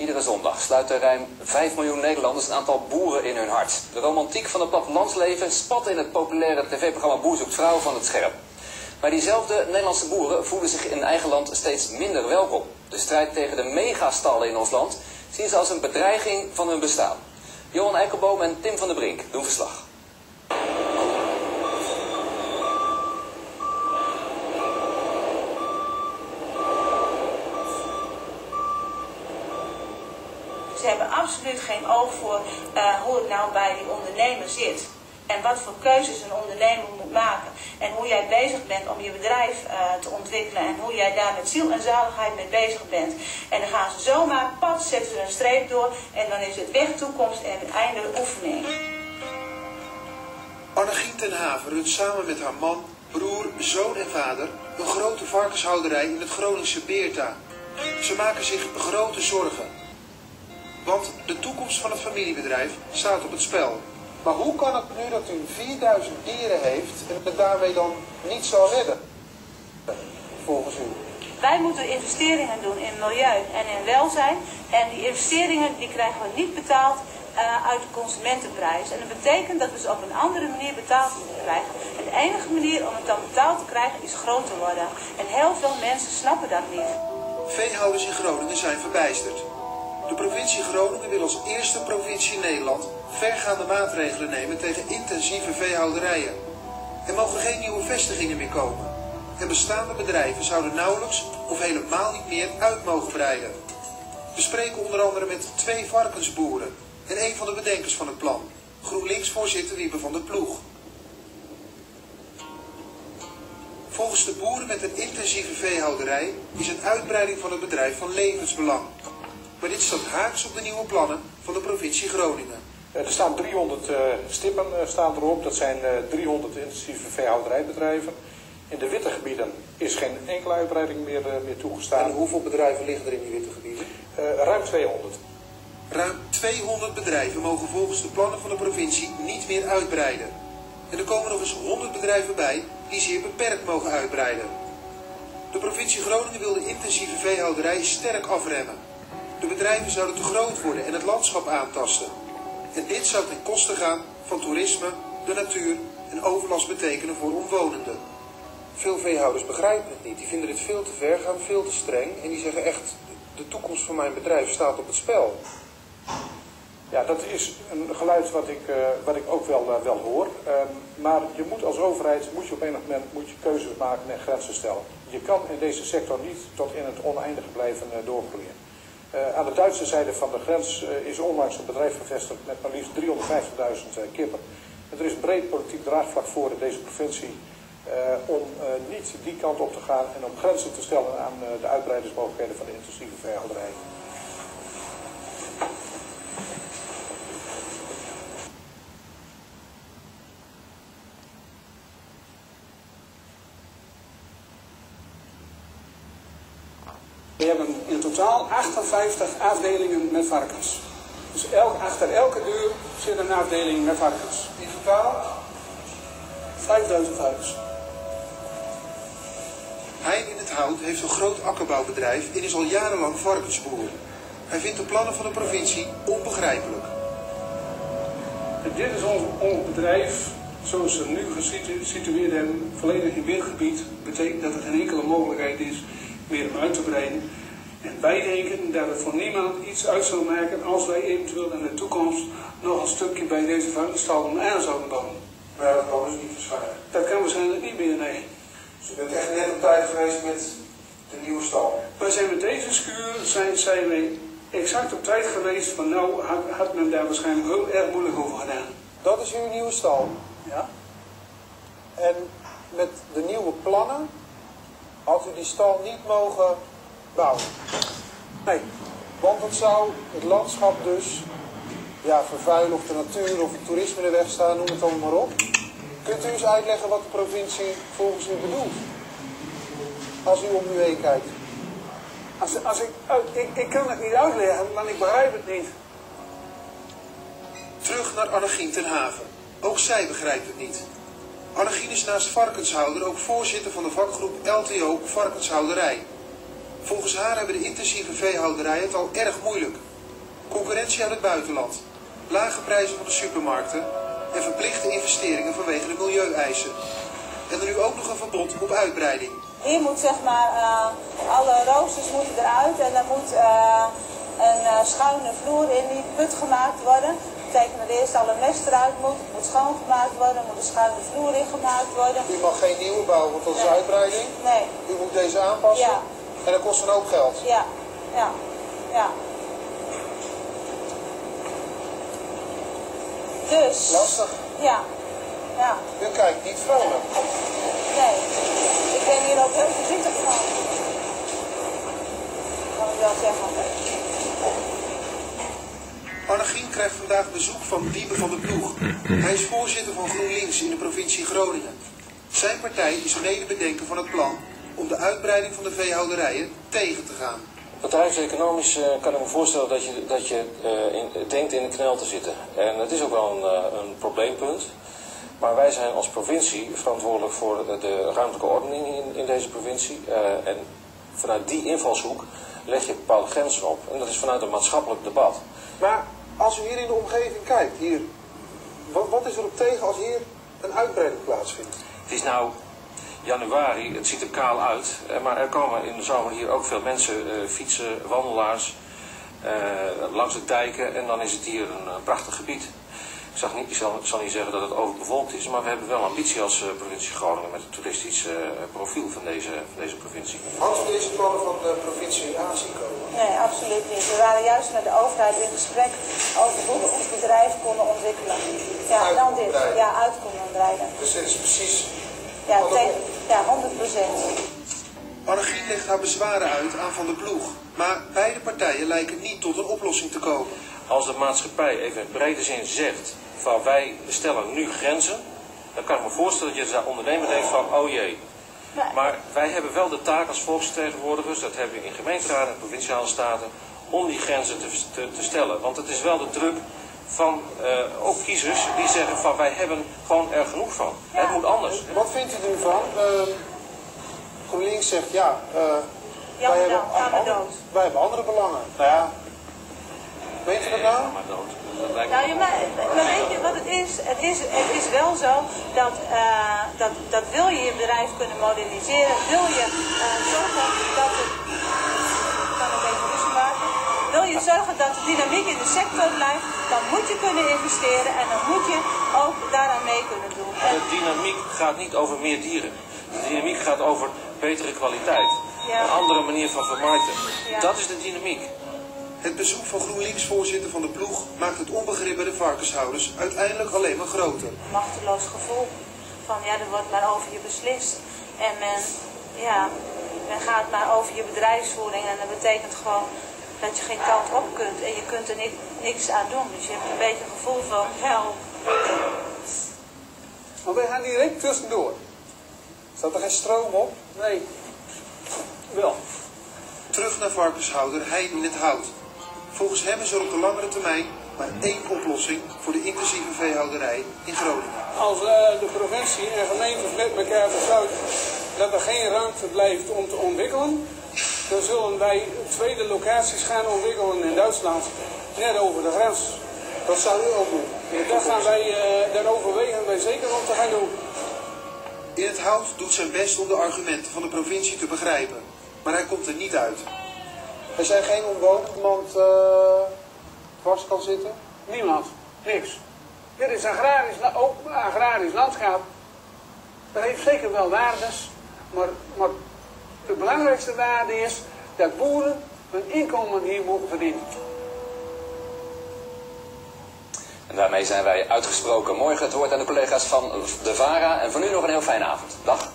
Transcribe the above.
Iedere zondag sluiten ruim 5 miljoen Nederlanders een aantal boeren in hun hart. De romantiek van het plattelandsleven spat in het populaire tv-programma Boer zoekt vrouw van het scherm. Maar diezelfde Nederlandse boeren voelen zich in eigen land steeds minder welkom. De strijd tegen de megastallen in ons land zien ze als een bedreiging van hun bestaan. Johan Eikelboom en Tim van der Brink doen verslag. Ze hebben absoluut geen oog voor uh, hoe het nou bij die ondernemer zit. En wat voor keuzes een ondernemer moet maken. En hoe jij bezig bent om je bedrijf uh, te ontwikkelen. En hoe jij daar met ziel en zaligheid mee bezig bent. En dan gaan ze zomaar, pad, zetten ze een streep door. En dan is het weg toekomst en het einde oefening. Annegien ten Haven runt samen met haar man, broer, zoon en vader een grote varkenshouderij in het Groningse Beerta. Ze maken zich grote zorgen. Want de toekomst van het familiebedrijf staat op het spel. Maar hoe kan het nu dat u 4000 dieren heeft en het daarmee dan niet zal redden? Volgens u. Wij moeten investeringen doen in milieu en in welzijn. En die investeringen die krijgen we niet betaald uh, uit de consumentenprijs. En dat betekent dat we ze op een andere manier betaald moeten krijgen. En de enige manier om het dan betaald te krijgen is groot te worden. En heel veel mensen snappen dat niet. Veehouders in Groningen zijn verbijsterd. De provincie Groningen wil als eerste provincie in Nederland vergaande maatregelen nemen tegen intensieve veehouderijen. Er mogen geen nieuwe vestigingen meer komen. En bestaande bedrijven zouden nauwelijks of helemaal niet meer uit mogen breiden. We spreken onder andere met twee varkensboeren en een van de bedenkers van het plan, GroenLinks-voorzitter Wiebe van der Ploeg. Volgens de boeren met een intensieve veehouderij is een uitbreiding van het bedrijf van levensbelang. Maar dit staat haaks op de nieuwe plannen van de provincie Groningen. Er staan 300 uh, stippen uh, staan erop. Dat zijn uh, 300 intensieve veehouderijbedrijven. In de witte gebieden is geen enkele uitbreiding meer, meer toegestaan. En hoeveel bedrijven liggen er in die witte gebieden? ruim 200. Ruim 200 bedrijven mogen volgens de plannen van de provincie niet meer uitbreiden. En er komen nog eens 100 bedrijven bij die zeer beperkt mogen uitbreiden. De provincie Groningen wil de intensieve veehouderij sterk afremmen. De bedrijven zouden te groot worden en het landschap aantasten. En dit zou ten koste gaan van toerisme, de natuur en overlast betekenen voor omwonenden. Veel veehouders begrijpen het niet. Die vinden dit veel te ver gaan, veel te streng. En die zeggen echt, de toekomst van mijn bedrijf staat op het spel. Ja, dat is een geluid wat ik, uh, wat ik ook wel, uh, wel hoor. Uh, maar je moet als overheid moet je op enig moment moet je keuzes maken en grenzen stellen. Je kan in deze sector niet tot in het oneindige blijven uh, doorgroeien. Uh, aan de Duitse zijde van de grens uh, is onlangs een bedrijf gevestigd met maar liefst 350.000 uh, kippen. En er is breed politiek draagvlak voor in deze provincie om niet die kant op te gaan en om grenzen te stellen aan de uitbreidingsmogelijkheden van de intensieve veehouderij. We hebben in totaal 58 afdelingen met varkens. Dus elk, achter elke deur zit een afdeling met varkens. In totaal? 5000 huis. Hein in het Hout heeft een groot akkerbouwbedrijf en is al jarenlang varkensboer. Hij vindt de plannen van de provincie onbegrijpelijk. En dit is ons, ons bedrijf, zoals we nu gesitueerd hebben, volledig in windgebied. betekent dat er geen enkele mogelijkheid is meer om uit te breiden. En wij denken dat het voor niemand iets uit zou maken als wij eventueel in de toekomst nog een stukje bij deze varkensstal aan zouden bouwen. Maar dat kan dus niet waarschijnlijk. Dat kan waarschijnlijk niet meer, nee. Dus u bent echt net op tijd geweest met de nieuwe stal? Wij zijn met deze schuur zijn, zijn wij exact op tijd geweest van nou had, had men daar waarschijnlijk heel erg moeilijk over gedaan. Dat is uw nieuwe stal? Ja. En met de nieuwe plannen had u die stal niet mogen bouwen. Nee. Want het zou het landschap dus ja, vervuilen of de natuur of het toerisme in de weg staan, noem het allemaal maar op. Kunt u eens uitleggen wat de provincie volgens u bedoelt? Als u om u heen kijkt. Als, als ik, ik, ik kan het niet uitleggen, maar ik begrijp het niet. Terug naar Annegien ten Haven. Ook zij begrijpt het niet. Is naast varkenshouder ook voorzitter van de vakgroep LTO Varkenshouderij. Volgens haar hebben de intensieve veehouderijen het al erg moeilijk. Concurrentie uit het buitenland, lage prijzen van de supermarkten en verplichte investeringen vanwege de milieueisen. En er nu ook nog een verbod op uitbreiding. Hier moet zeg maar, uh, alle roosters moeten eruit en er moet uh, een uh, schuine vloer in die put gemaakt worden. Betekent dat eerst alle mest eruit moet, het moet schoongemaakt worden, moet een schuine vloer in gemaakt worden. U mag geen nieuwe bouwen, want dat is Nee. uitbreiding. Nee, U moet deze aanpassen. Ja. En dat kost dan ook geld. ja, ja, ja. Dus, Lastig. ja, ja, U kijkt niet vrolijk. nee. Ik ben hier ook heel verdrietig van. Kan ik wel zeggen. Annegien krijgt vandaag bezoek van Wiebe van de Ploeg. Hij is voorzitter van GroenLinks in de provincie Groningen. Zijn partij is medebedenker van het plan om de uitbreiding van de veehouderijen tegen te gaan. Bedrijfseconomisch eh, kan ik me voorstellen dat je, dat je eh, in, denkt in de knel te zitten. En het is ook wel een, eh, een probleempunt. Maar wij zijn als provincie verantwoordelijk voor de, ruimtelijke ordening in, in deze provincie. En vanuit die invalshoek leg je bepaalde grenzen op. En dat is vanuit een maatschappelijk debat. Maar als u hier in de omgeving kijkt, hier, wat, wat is er op tegen als hier een uitbreiding plaatsvindt? Het is nou januari, het ziet er kaal uit, eh, maar er komen in de zomer hier ook veel mensen eh, fietsen, wandelaars, eh, langs de dijken en dan is het hier een, prachtig gebied. Ik, zag niet, ik zal, ik zal niet zeggen dat het overbevolkt is, maar we hebben wel ambitie als provincie Groningen met het toeristisch eh, profiel van deze, van deze provincie. Had u deze plannen van de provincie aanzien komen? Nee, absoluut niet. We waren juist met de overheid in gesprek over hoe we ons bedrijf konden ontwikkelen. Ja, dan dit. Ja, uit konden breiden. Dus dit is precies... Ja, tegen, ja 100 procent. Annegien legt haar bezwaren uit aan Van de Ploeg. Maar beide partijen lijken niet tot een oplossing te komen. Als de maatschappij even in brede zin zegt van wij stellen nu grenzen, dan kan ik me voorstellen dat je als ondernemer denkt van oh jee. Maar wij hebben wel de taak als volksvertegenwoordigers, dat hebben we in gemeenteraden en provinciale staten, om die grenzen te, te, te stellen. Want het is wel de druk van eh, ook kiezers die zeggen van wij hebben gewoon er genoeg van. Het moet anders. Wat vindt u ervan? Ehm GroenLinks zegt ja, eh, wij, hebben, andere- dood. wij hebben andere belangen. Nou ja, weet u dat nou? Maar dood. Lijkt Nou, ja, maar, maar weet je wat het is? Het is, het is wel zo dat, eh, dat, dat wil je je bedrijf kunnen moderniseren, wil je eh, zorgen dat het... Ik kan even ruzie maken. Wil je zorgen dat de dynamiek in de sector blijft, dan moet je kunnen investeren en dan moet je ook daaraan mee kunnen doen. En, De dynamiek gaat niet over meer dieren. De dynamiek gaat over betere kwaliteit. Ja. Een andere manier van vermarkten. Ja. Dat is de dynamiek. Het bezoek van GroenLinks-voorzitter van de ploeg maakt het onbegrip bij de varkenshouders uiteindelijk alleen maar groter. machteloos gevoel van ja, er wordt maar over je beslist. En men, ja, men gaat maar over je bedrijfsvoering en dat betekent gewoon dat je geen kant op kunt en je kunt er ni- niks aan doen. Dus je hebt een beetje een gevoel van help. Maar wij gaan direct tussendoor. Staat er geen stroom op? Nee. Wel. Terug naar varkenshouder Hein in het Hout. Volgens hem is er op de langere termijn maar één oplossing voor de intensieve veehouderij in Groningen. Als eh, de provincie en gemeentes met elkaar besluiten dat er geen ruimte blijft om te ontwikkelen, dan zullen wij tweede locaties gaan ontwikkelen in Duitsland, net over de grens. Dat zou u ook doen. En dat gaan wij, eh daar overwegen wij zeker om te gaan doen. In het Hout doet zijn best om de argumenten van de provincie te begrijpen. Maar hij komt er niet uit. Er zijn geen omwonenden, iemand eh dwars kan zitten? Niemand. Niks. Dit is agrarisch, ook agrarisch landschap. Dat heeft zeker wel waardes, maar, maar de belangrijkste waarde is dat boeren hun inkomen hier mogen verdienen. En daarmee zijn wij uitgesproken. Morgen het woord aan de collega's van de VARA. En voor nu nog een heel fijne avond. Dag.